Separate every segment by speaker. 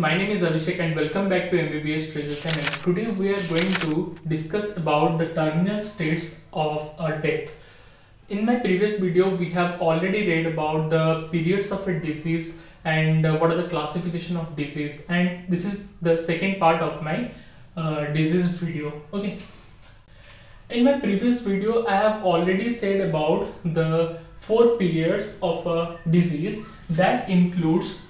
Speaker 1: my name is Abhishek and welcome back to MBBS Treasure Channel. Today we are going to discuss about the terminal states of a death. In my previous video, we have already read about the periods of a disease and uh, what are the classification of disease and this is the second part of my uh, disease video. Okay. In my previous video, I have already said about the four periods of a disease that includes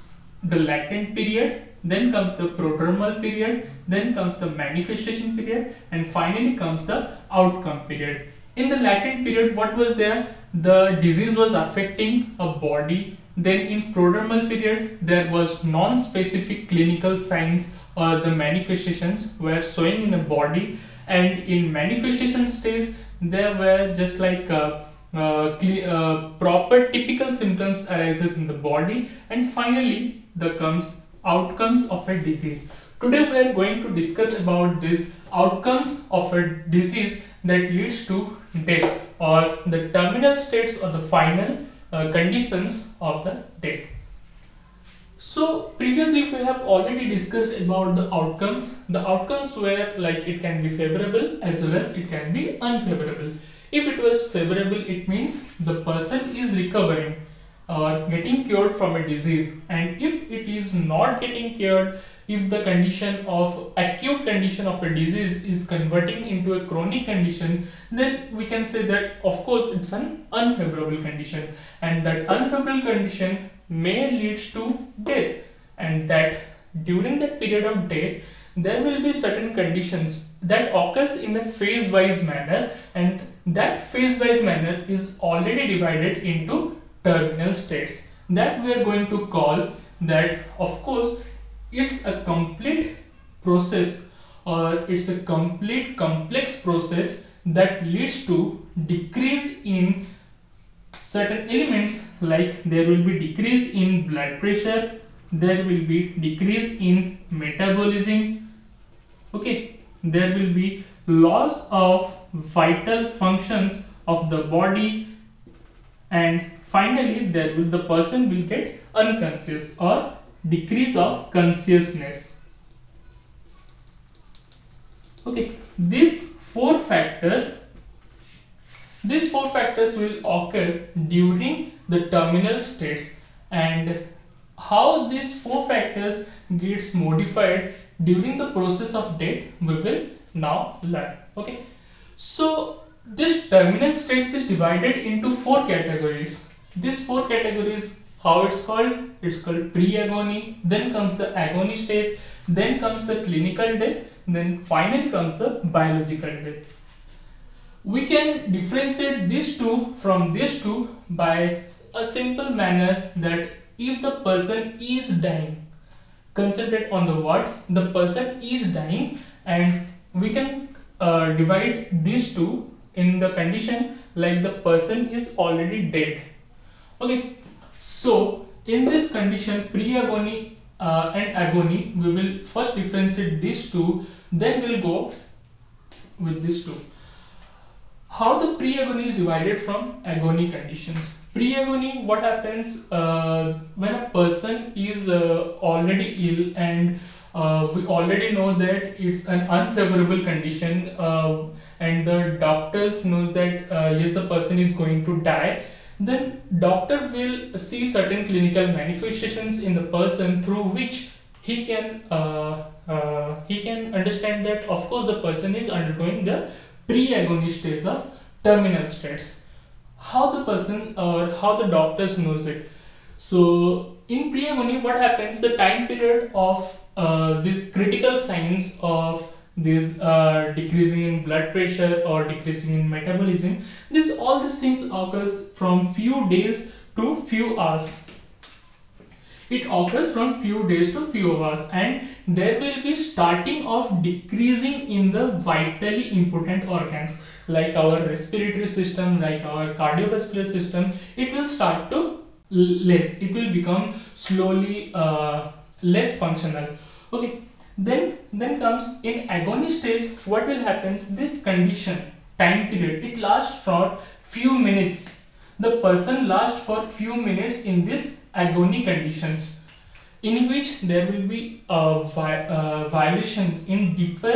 Speaker 1: the latent period, then comes the prodromal period, then comes the manifestation period, and finally comes the outcome period. In the latent period, what was there? The disease was affecting a body. Then in prodromal period, there was non-specific clinical signs or the manifestations were showing in the body. And in manifestation stage, there were just like uh, uh, uh, proper typical symptoms arises in the body and finally the comes outcomes of a disease. Today we are going to discuss about this outcomes of a disease that leads to death or the terminal states or the final uh, conditions of the death. So previously we have already discussed about the outcomes. The outcomes were like it can be favorable as well as it can be unfavorable. If it was favorable, it means the person is recovering or getting cured from a disease. And if it is not getting cured, if the condition of acute condition of a disease is converting into a chronic condition, then we can say that of course it's an unfavorable condition. And that unfavorable condition may lead to death. And that during that period of death there will be certain conditions that occurs in a phase wise manner. And that phase wise manner is already divided into terminal states that we are going to call that of course it's a complete process or it's a complete complex process that leads to decrease in certain elements like there will be decrease in blood pressure there will be decrease in metabolism okay? There will be loss of vital functions of the body and finally there will the person will get unconscious or decrease of consciousness. Okay these four factors these four factors will occur during the terminal states. And how these four factors gets modified during the process of death we will now learn. Okay so this terminal states is divided into four categories these four categories how it's called it's called pre-agony then comes the agony stage then comes the clinical death then finally comes the biological death. We can differentiate these two from these two by a simple manner that if the person is dying concentrate on the word the person is dying and we can uh, divide these two in the condition like the person is already dead okay so in this condition pre-agony uh, and agony we will first differentiate these two then we'll go with these two. How the pre-agony is divided from agony conditions? Pre-agony what happens uh, when a person is uh, already ill and uh, we already know that it's an unfavorable condition uh, and the doctors knows that uh, yes the person is going to die then doctor will see certain clinical manifestations in the person through which he can uh, he can understand that of course the person is undergoing the pre-agonist stage of terminal states. How the person or how the doctors knows it. So in pre-agony what happens? The time period of uh, these critical signs of this uh, decreasing in blood pressure or decreasing in metabolism. This all these things occurs from few days to few hours. It occurs from few days to few hours and there will be starting of decreasing in the vitally important organs like our respiratory system like our cardiovascular system. It will start to less. It will become slowly uh, less functional. Okay then then comes in agony stage what will happens this condition time period it lasts for few minutes the person lasts for few minutes in this agony conditions in which there will be a vi uh, violation in deeper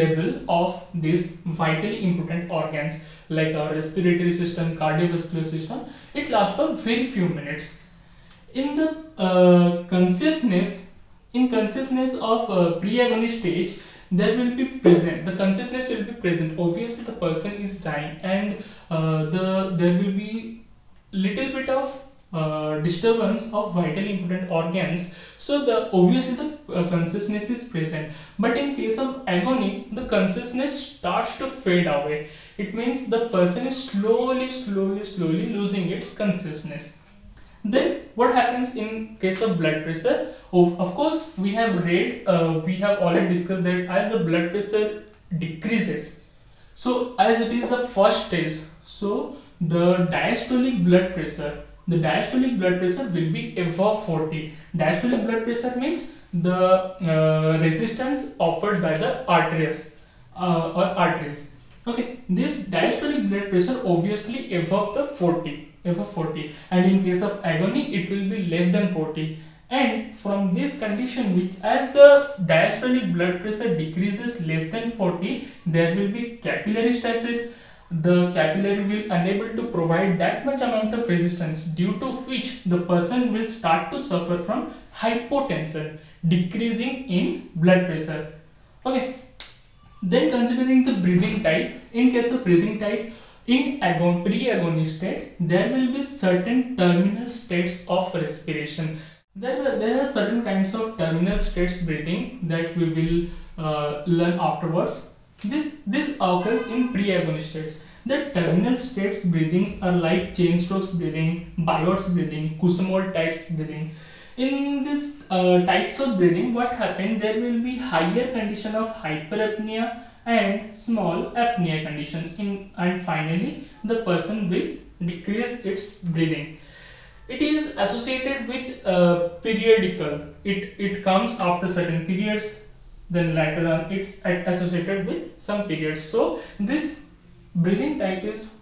Speaker 1: level of these vitally important organs like our respiratory system, cardiovascular system. It lasts for very few minutes. In the uh, consciousness, in consciousness of uh, pre-agony stage, there will be present the consciousness will be present. Obviously the person is dying and uh, the there will be little bit of uh, disturbance of vitally important organs. So the obviously the uh, consciousness is present. But in case of agony the consciousness starts to fade away. It means the person is slowly slowly slowly losing its consciousness then what happens in case of blood pressure? Of, of course we have read uh, we have already discussed that as the blood pressure decreases so as it is the first stage so the diastolic blood pressure the diastolic blood pressure will be above 40 diastolic blood pressure means the uh, resistance offered by the arteries uh, or arteries. Okay this diastolic blood pressure obviously above the 40 above 40 and in case of agony it will be less than 40 and from this condition which as the diastolic blood pressure decreases less than 40 there will be capillary stasis. The capillary will unable to provide that much amount of resistance due to which the person will start to suffer from hypotension decreasing in blood pressure. Okay. Then considering the breathing type. In case of breathing type in agon pre-agony state, there will be certain terminal states of respiration. There are, there are certain kinds of terminal states breathing that we will uh, learn afterwards. This, this occurs in pre-agony states. The terminal states breathings are like Cheyne-Stokes breathing, Biot's breathing, Kussmaul types breathing. In this uh, types of breathing, what happens? There will be higher condition of hyperapnea and small apnea conditions in and finally the person will decrease its breathing. It is associated with uh, periodical. It it comes after certain periods then later on it's associated with some periods. So this breathing type is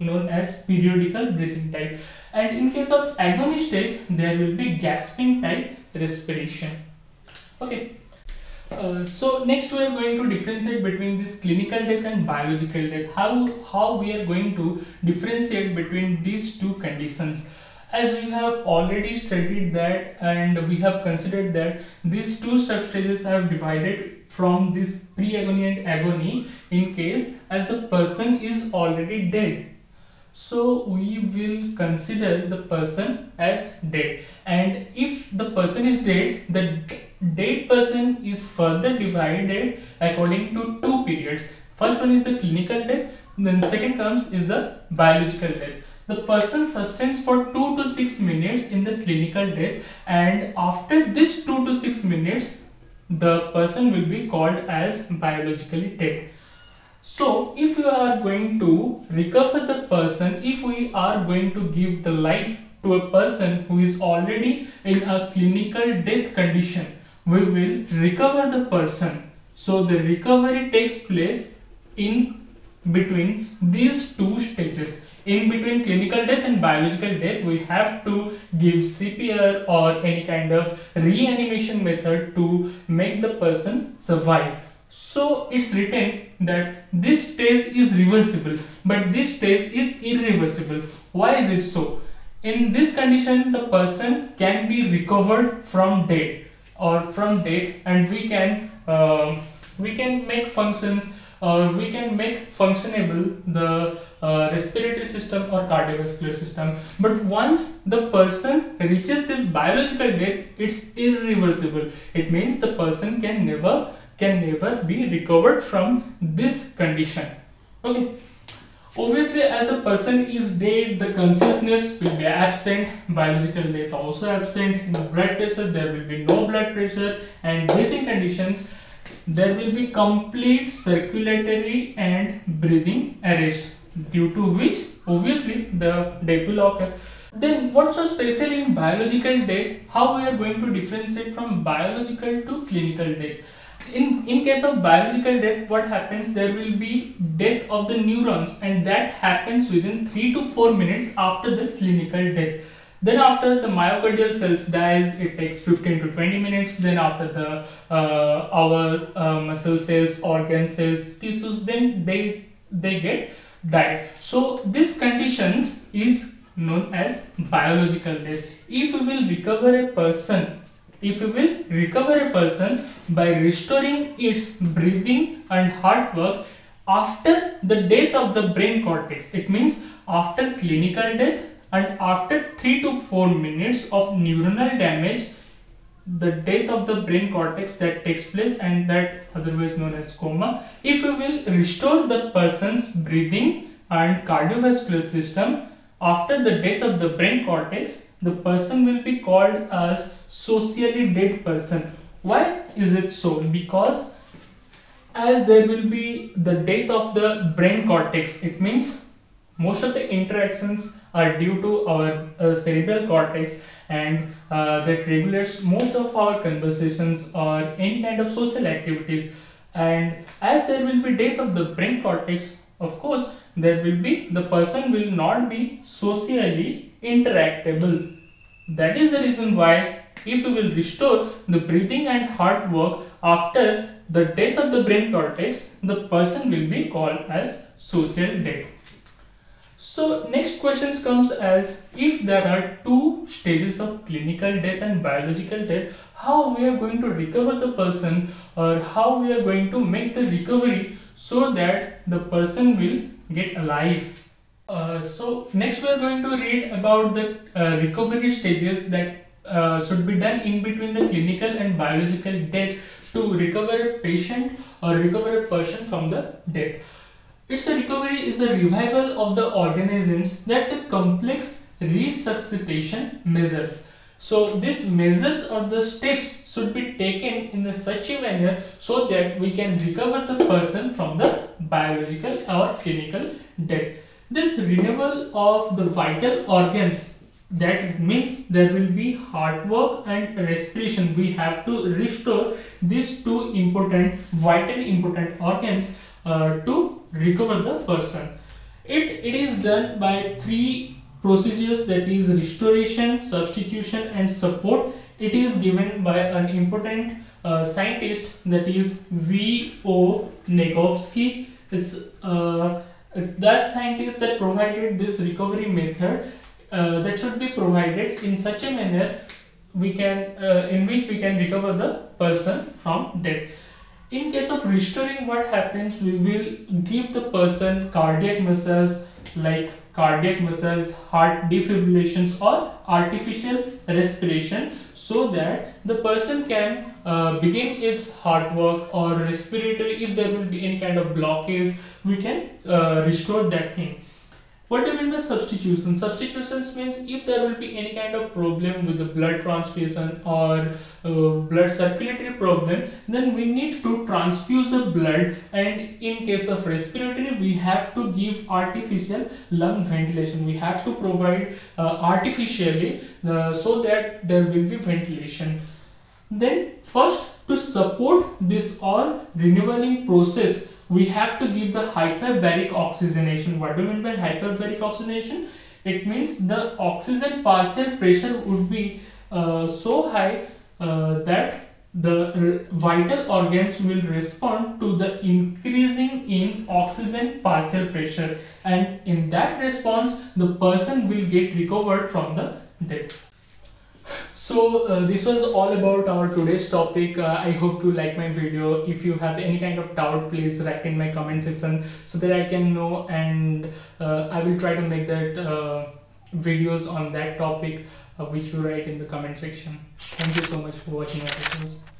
Speaker 1: known as periodical breathing type. And in case of agony stage there will be gasping type respiration. Okay uh, so next we are going to differentiate between this clinical death and biological death. How, how we are going to differentiate between these two conditions. As we have already studied that and we have considered that these two substages have divided from this pre-agony and agony in case as the person is already dead. So we will consider the person as dead and if the person is dead the dead person is further divided according to two periods. First one is the clinical death, then second comes is the biological death. The person sustains for 2 to 6 minutes in the clinical death and after this 2 to 6 minutes the person will be called as biologically dead. So if you are going to recover the person, if we are going to give the life to a person who is already in a clinical death condition, we will recover the person. So the recovery takes place in between these two stages. In between clinical death and biological death, we have to give CPR or any kind of reanimation method to make the person survive. So it's written that this stage is reversible, but this stage is irreversible. Why is it so? In this condition, the person can be recovered from death or from date and we can uh, we can make functions or we can make functionable the uh, respiratory system or cardiovascular system. But once the person reaches this biological date it's irreversible. It means the person can never can never be recovered from this condition. Okay Obviously, as the person is dead, the consciousness will be absent, biological death also absent, in blood pressure there will be no blood pressure and breathing conditions there will be complete circulatory and breathing arrest due to which obviously the death will occur. Then what's so special in biological death? How we are going to differentiate from biological to clinical death? In in case of biological death what happens? There will be death of the neurons and that happens within 3 to 4 minutes after the clinical death. Then after the myocardial cells dies it takes 15 to 20 minutes. Then after the uh, our uh, muscle cells organ cells tissues then they they get died. So this conditions is known as biological death. If we will recover a person if we will recover a person by restoring its breathing and heart work after the death of the brain cortex. It means after clinical death and after 3 to 4 minutes of neuronal damage the death of the brain cortex that takes place and that otherwise known as coma. If we will restore the person's breathing and cardiovascular system after the death of the brain cortex the person will be called as socially dead person. Why is it so? Because as there will be the death of the brain cortex it means most of the interactions are due to our uh, cerebral cortex and uh, that regulates most of our conversations or any kind of social activities. And as there will be death of the brain cortex of course there will be the person will not be socially interactable that is the reason why if we will restore the breathing and heart work after the death of the brain cortex, the person will be called as social death. So next questions comes as if there are two stages of clinical death and biological death, how we are going to recover the person or how we are going to make the recovery so that the person will get alive. Uh, so next we are going to read about the uh, recovery stages that uh, should be done in between the clinical and biological death to recover a patient or recover a person from the death. Its a recovery is a revival of the organisms that's a complex resuscitation measures. So these measures or the steps should be taken in a such a manner so that we can recover the person from the biological or clinical death. This renewal of the vital organs that means there will be hard work and respiration. We have to restore these two important vitally important organs uh, to recover the person. It it is done by three procedures that is restoration substitution and support. It is given by an important uh, scientist that is V.O. Negovsky. It's uh, it's that scientist that provided this recovery method uh, that should be provided in such a manner we can uh, in which we can recover the person from death. In case of restoring what happens we will give the person cardiac massage like cardiac massage heart defibrillations or artificial respiration so that the person can uh, begin its heart work or respiratory if there will be any kind of blockage we can uh, restore that thing what do you mean by substitution? Substitutions means if there will be any kind of problem with the blood transfusion or uh, blood circulatory problem, then we need to transfuse the blood and in case of respiratory, we have to give artificial lung ventilation. We have to provide uh, artificially uh, so that there will be ventilation. Then first to support this all renewing process we have to give the hyperbaric oxygenation. What do you mean by hyperbaric oxygenation? It means the oxygen partial pressure would be uh, so high uh, that the vital organs will respond to the increasing in oxygen partial pressure and in that response the person will get recovered from the death. So uh, this was all about our today's topic. Uh, I hope you like my video. If you have any kind of doubt, please write in my comment section so that I can know and uh, I will try to make that uh, videos on that topic uh, which you write in the comment section. Thank you so much for watching my videos.